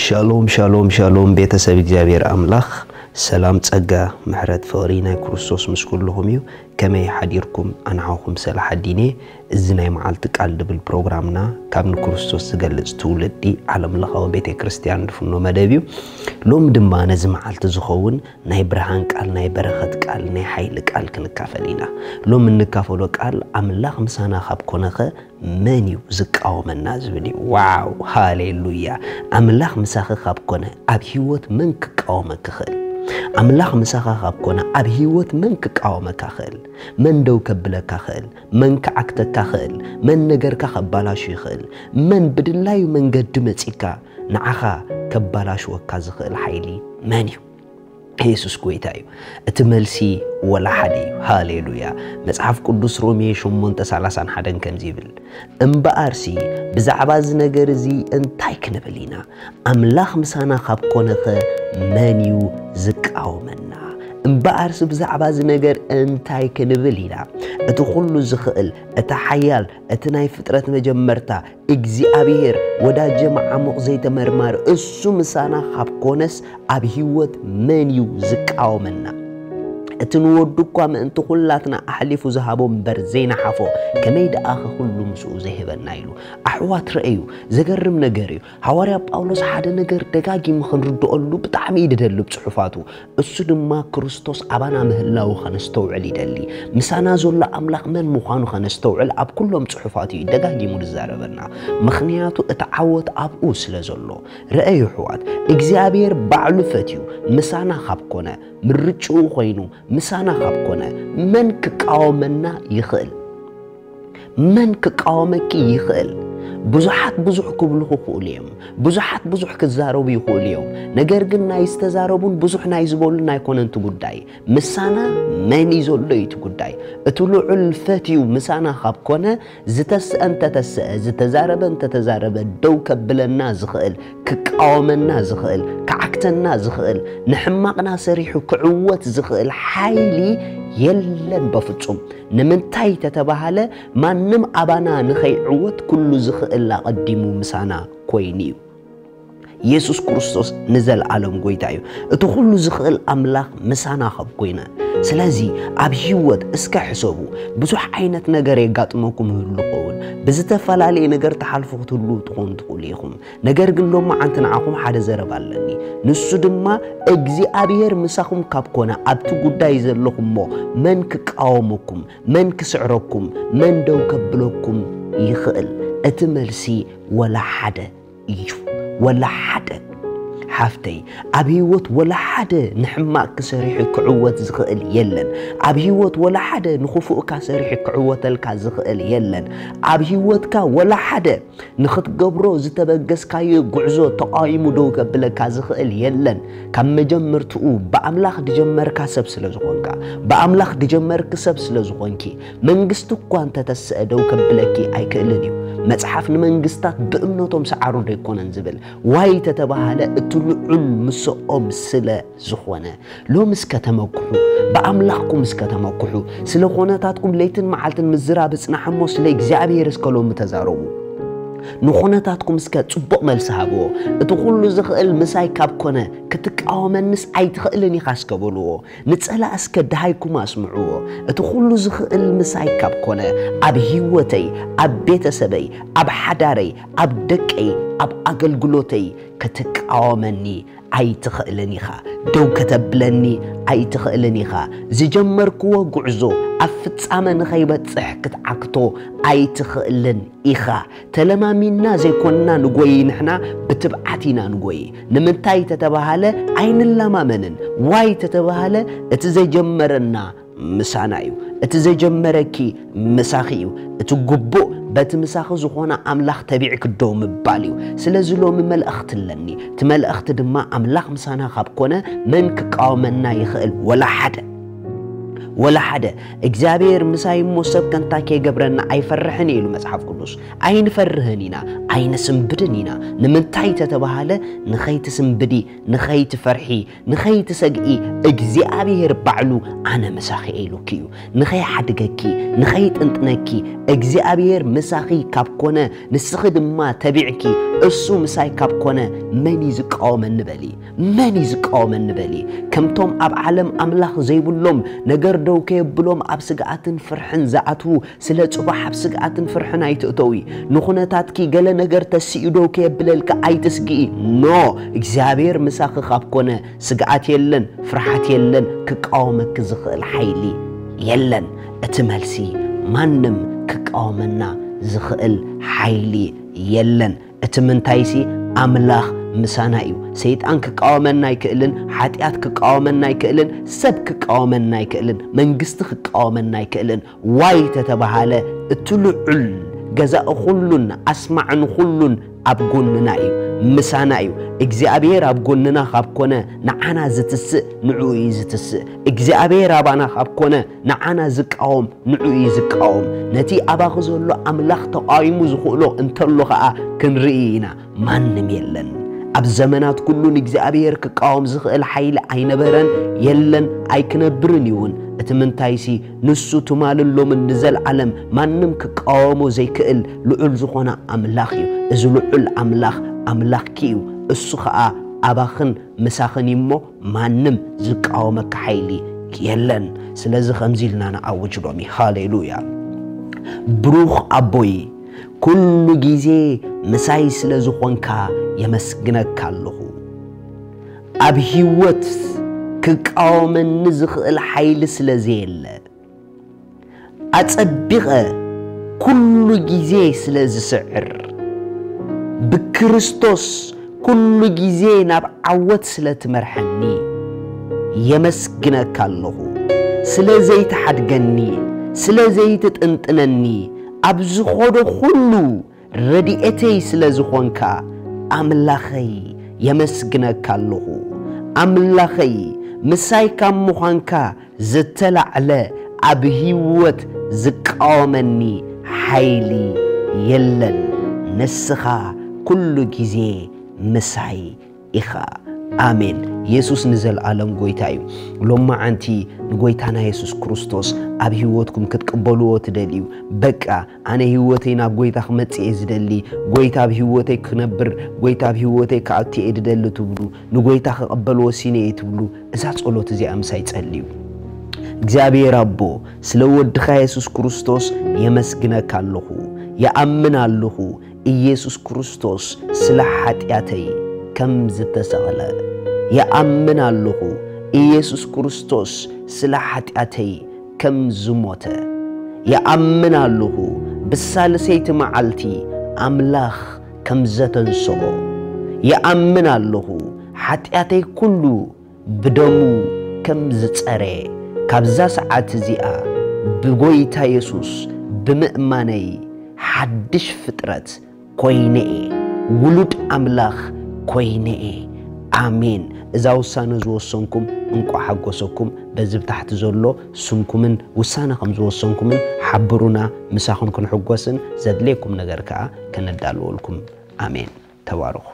ሻሎም ሻሎም ሻሎም ቤተሰብ እግዚአብሔር ኣምላኽ ሰላም ፀጋ ምሕረት ፍቕሪ ናይ ክርስቶስ ምስ ኩልኹም እዩ። ከመይ ሓዲርኩም? ኣንዓኹም ሰላ ሓዲነ እዚ ናይ መዓልቲ ቃል ድብል ፕሮግራምና ካብ ንክርስቶስ ዝገልፅ ትውልዲ ዓለም ለኻዊ ቤተ ክርስቲያን ድፍኖ መደብ እዩ። ሎሚ ድማ ነዚ መዓልቲ ዝኸውን ናይ ብርሃን ቃል ናይ በረኸት ቃል ናይ ሓይሊ ቃል ክንካፈል ኢና። ሎሚ እንካፈሎ ቃል ኣምላኽ ምሳና ካብ ኮነኸ መን እዩ ዝቃወመና ዝብል እዩ። ዋው! ሃሌሉያ! ኣምላኽ ምሳኺ ካብ ኮነ ኣብ ሂወት መን ክቃወመ ክኽእል ኣምላኽ ምሳኻ ካብ ኮነ ኣብ ሂወት መን ክቃወመካ ክኽእል መን ደው ከብለካ ክእል መን ክዓክተካ ክእል መን ነገርካ ከባላሹ ይኽእል? መን ብድላዩ መንገዲ መፂካ ንዓኻ ከባላሽወካ ዝኽእል ሓይሊ መን እዩ ኢየሱስ ጎይታ እዩ። እቲ መልሲ ወላ ሓደ እዩ። ሃሌሉያ። መፅሓፍ ቅዱስ ሮሜ 831 ከምዚ ይብል እምበኣርሲ ብዛዕባ እዚ ነገር እዚ እንታይ ክንብል ኢና? ኣምላኽ ምሳና ካብ ኮነኸ መን እዩ ዝቃወመና እምበኣርሲ ብዛዕባ እዚ ነገር እንታይ ክንብል ኢና? እቲ ኩሉ ዝኽእል እቲ ሓያል እቲ ናይ ፍጥረት መጀመርታ እግዚኣብሔር ወዳጀ መዓሙቕ ዘይተመርማሪ እሱ ምሳና ካብ ኮነስ ኣብ ሂወት መን እዩ ዝቃወመና እቲ ንወዱ እኳ ምእንቲ ኩላትና ኣሕሊፉ ዝሃቦ እምበር ዘይነሓፎ ከመይ ደኣኸ ኩሉ ምስኡ ዘይህበና ኢሉ? ኣሕዋት ረአዩ ዘገርም ነገር እዩ። ሓዋርያ ጳውሎስ ሓደ ነገር ደጋጊሙ ክንርድአሉ ብጣዕሚ እዩ ድደልብ ፅሑፋቱ እሱ ድማ ክርስቶስ ኣባና ምህላው ከነስተውዕል ይደሊ። ምሳና ዘሎ ኣምላኽ መን ምዃኑ ከነስተውዕል ኣብ ኩሎም ፅሑፋት እዩ ደጋጊሙ ዝዛረበና። ምክንያቱ እቲ ዓወት ኣብኡ ስለ ዘሎ። ረአዩ ኣሕዋት እግዚኣብሔር ባዕሉ ፈትዩ። ምሳና ካብ ኮነ ምርጭኡ ኮይኑ ምሳና ካብ ኮነ መን ክቃወመና ይኽእል። መን ክቃወመኪ ይኽእል ብዙሓት ብዙሕ ክብሉ ክኽእሉ እዮም። ብዙሓት ብዙሕ ክዛረቡ ይኽእሉ እዮም። ነገር ግን ናይ ዝተዛረቡን ብዙሕ ናይ ዝበሉን ኣይኮነንቲ ጉዳይ። ምሳና መን እዩ ዘሎ እዩ እቲ ጉዳይ? እቲ ልዑል ፈትዩ ምሳና ካብ ኮነ ዝተስአ እንተተስአ ዝተዛረበ እንተተዛረበ ደው ከብለና ዝኽእል ክቃወመና ዝኽእል ክዓክተና ዝኽእል ንሕማቕና ሰሪሑ ክዕወት ዝኽእል ሓይሊ የለን በፍጹም። ንምንታይ ተተባሃለ? ማንም ኣባና ንኸይዕወት ኩሉ ዝኽእል ኣቐዲሙ ምሳና ኮይኑ እዩ። ኢየሱስ ክርስቶስ ንዘለዓለም ጎይታ እዩ። እቲ ኩሉ ዝኽእል ኣምላኽ ምሳና ካብ ኮይነ ስለዚ ኣብ ሂወት እስከ ሕሰቡ ብዙሕ ዓይነት ነገር የጋጥመኩም ይህሉ ይኸውን ብዝተፈላለየ ነገር ተሓልፉ ክትህሉ ትኾኑ ትኽእሉ ኢኹም። ነገር ግን ሎማ ዓንቲ ንዓኹም ሓደ ዘረባ ኣለኒ። ንሱ ድማ እግዚኣብሔር ምሳኹም ካብ ኮነ ኣብቲ ጉዳይ ዘለኹም መን ክቃወመኩም መን ክስዕረኩም መን ደው ከብለኩም ይኽእል? እቲ መልሲ ወላ ሓደ እዩ። ወላ ሓደ ሓፍተይ ኣብ ሂወት ወላ ሓደ ንሕማቅ ክሰሪሑ ክዕወት ዝኽእል የለን። ኣብ ሂወት ወላ ሓደ ንኽፉእካ ሰሪሑ ክዕወተልካ ዝኽእል የለን። ኣብ ሂወትካ ወላ ሓደ ንኽትገብሮ ዝተበገስካዮ ጉዕዞ ተቃዊሙ ደው ከብለካ ዝኽእል የለን። ካብ መጀመርትኡ ብኣምላኽ ድጀመርካ ሰብ ስለ ዝኾንካ ብኣምላኽ ድጀመርኪ ሰብ ስለ ዝኾንኪ መንግስቲ እኳ እንተተስአ ደው ከብለኪ ኣይክእልን እዩ መፅሓፍ ንመንግስታት ብእምነቶም ሰዓሩ ዶ ይኮነን ዝብል ዋይ ተተባሃለ እቲ ልዑል ምስኦም ስለ ዝኾነ ሎሚ እስከ ተመኩሑ ብኣምላኽኩም እስከ ተመኩሑ ስለ ኩነታትኩም ለይትን መዓልትን ምዝራብ ፅናሕ እሞ ስለ እግዚኣብሔር እስከ ሎሚ ተዛረቡ ንኹነታትኩም እስከ ፅቡቕ መልሲ ሃብዎ። እቲ ኩሉ ዝኽእል ምሳይ ካብ ኮነ ክትቃወመንስ ኣይትኽእልን ኢኻ እስከ በልዎ ንፀላእ እስከ ድሃይኩም ኣስምዕዎ። እቲ ኩሉ ዝኽእል ምሳይ ካብ ኮነ ኣብ ሂወተይ ኣብ ቤተሰበይ ኣብ ሓዳረይ ኣብ ደቀይ ኣብ ኣገልግሎተይ ክትቃወመኒ ኣይትኽእልን ኢኻ ደው ከተብለኒ ኣይትኽእልን ኢኻ ዝጀመርክዎ ጉዕዞ ኣብ ፍጻመ ንኸይበፅሕ ክትዓክቶ ኣይትኽእልን ኢኻ። ተለማሚና ዘይኮንና ንጎይ ንሕና ብትብዓት ኢና ንጎይ ንምንታይ ተተባሃለ? ኣይንለማመንን ዋይ ተተባሃለ? እቲ ዘጀመረና ምሳና እዩ እቲ ዘጀመረኪ ምሳኺ እዩ። እቲ ግቡእ በቲ ምሳኺ ዝኾነ ኣምላኽ ተቢዕ ክደው ምባል እዩ። ስለዚ ሎሚ መልእኽቲ ኣለኒ። እቲ መልእኽቲ ድማ ኣምላኽ ምሳና ካብ ኮነ መን ክቃወመና ይኽእል? ወላ ሓደ ወላ ሓደ። እግዚኣብሔር ምሳይ እሞ ሰብ ከንታ ከይገብረና ኣይፈርሕን ኢሉ መፅሓፍ ቅዱስ። ኣይንፈርህን ኢና ኣይንስንብድን ኢና። ንምንታይ ተተባሃለ? ንኸይትስንብዲ ንኸይትፈርሒ ንኸይትሰግኢ እግዚኣብሔር ባዕሉ ኣነ ምሳኺ ኢሉኪ እዩ። ንኸይሓድገኪ ንኸይጥንጥነኪ እግዚኣብሔር ምሳኺ ካብ ኮነ ንስኺ ድማ ተቢዕኪ እሱ ምሳይ ካብ ኮነ መን እዩ ዝቃወመኒ በሊ መን እዩ ዝቃወመኒ በሊ ከምቶም ኣብ ዓለም ኣምላኽ ዘይብሎም ነገር ደው ከየብሎም ኣብ ስግኣትን ፍርሕን ዝኣትዉ ስለ ፅባሕ ኣብ ስግኣትን ፍርሕን ኣይትእተዊ ንኹነታትኪ ገለ ነገር ተስኡ ደው ከየብለልካ ኣይትስግኢ። ኖ እግዚኣብሔር ምሳኺ ካብ ኮነ ስግኣት የለን ፍርሓት የለን ክቃወመኪ ዝኽእል ሓይሊ የለን። እቲ መልሲ ማንም ክቃወመና ዝኽእል ሓይሊ የለን እቲ ምንታይሲ ኣምላኽ ምሳና እዩ። ሰይጣን ክቃወመና ኣይክእልን ሓጢኣት ክቃወመና ኣይክእልን ሰብ ክቃወመና ኣይክእልን መንግስቲ ክቃወመና ኣይክእልን ዋይ ተተባሃለ እቲ ልዑል ገዛእ ኩሉን ኣስማዕን ኩሉን ኣብ ጎንና እዩ ምሳና እዩ። እግዚኣብሔር ኣብ ጎንና ካብ ኮነ ንዓና ዝትስእ ንዕኡ እዩ ዝትስእ እግዚኣብሔር ኣባና ካብ ኮነ ንዓና ዝቃወም ንዕኡ እዩ ዝቃወም። ነቲ ኣባኺ ዘሎ ኣምላኽ ተቃዊሙ ዝኽእሎ እንተሎ ከዓ ክንርኢ ኢና። ማንም የለን። ኣብ ዘመናት ኩሉ ንእግዚኣብሔር ክቃወም ዝኽእል ሓይሊ ኣይነበረን የለን ኣይክነብርን እውን እቲ ምንታይሲ ንሱ ትማልሎምን ንዘለዓለም ማንም ክቃወሞ ዘይክእል ልዑል ዝኾነ ኣምላኽ እዩ። እዚ ልዑል ኣምላኽ ኣምላኽኪ እዩ እሱ ከዓ ኣባኽን ምሳኽን እሞ ማንም ዝቃወመካ ሓይሊ የለን። ስለዚ ከምዚ ኢልና ንኣውጅ ሎሚ ሃሌሉያ። ብሩኽ ኣቦይ ኩሉ ግዜ ምሳይ ስለ ዝኾንካ የመስግነካ ኣለኹ። ኣብ ሂወት ክቃወመኒ ዝኽእል ሓይሊ ስለ ዘየለ ኣጸቢቐ ኩሉ ግዜ ስለ ዝስዕር ብክርስቶስ ኩሉ ግዜ ናብ ዓወት ስለ ትመርሐኒ የመስግነካ ኣለኹ ስለ ዘይትሓድገኒ ስለ ዘይትጥንጥነኒ ኣብ ዝኸዶ ኩሉ ረድኤተይ ስለ ዝኾንካ ኣምላኸይ የመስግነካ ኣለኹ ኣምላኸይ ምሳይ ካብ ምዃንካ ዝተላዕለ ኣብ ሂወት ዝቃወመኒ ሓይሊ የለን። ንስኻ ኩሉ ግዜ ምሳይ ኢኻ። ኣሜን የሱስ ንዘለኣለም ጎይታ እዩ። ሎማዓንቲ ንጎይታና የሱስ ክርስቶስ ኣብ ሂወትኩም ክትቅበልዎ ትደልዩ። በቃ ኣነ ሂወተይ ናብ ጎይታ ክመፅእ ዝደሊ። ጎይታ ኣብ ሂወተይ ክነብር ጎይታ ኣብ ሂወተይ ክኣቱ እየ ድደሊ ትብሉ። ንጎይታ ክቐበል ወሲነ እየ ትብሉ። እዛ ጸሎት እዚኣ ምሳይ ጸልዩ እግዚኣብሔር ኣቦ ስለ ወድኻ የሱስ ክርስቶስ የመስግነካ ኣለኹ የኣምን ኣለኹ ኢየሱስ ክርስቶስ ስለ ሓጢኣተይ ከም ዝተሰቕለ ኣለኹ ኢየሱስ ክርስቶስ ስለ ሓጢኣተይ ከም ዝሞተ ኣለኹ ብሳልሰይቲ መዓልቲ ኣምላኽ ከም ዘተንስኦ የኣምን ኣለኹ ሓጢኣተይ ኩሉ ብደሙ ከም ዝጸረ ካብዛ ሰዓት እዚኣ ብጎይታ የሱስ ብምእማነይ ሓድሽ ፍጥረት ኮይነ እየ ውሉድ ኣምላኽ ኮይነ እየ ኣሜን። እዛ ውሳነ ዝወሰንኩም እንቋ ሓጎሰኩም በዚ ብታሕቲ ዘሎ ስምኩምን ውሳነ ከም ዝወሰንኩምን ሓብሩና ምሳኹም ክንሕጎስን ዘድልየኩም ነገር ከዓ ከነዳልወልኩም። ኣሜን። ተባርኹ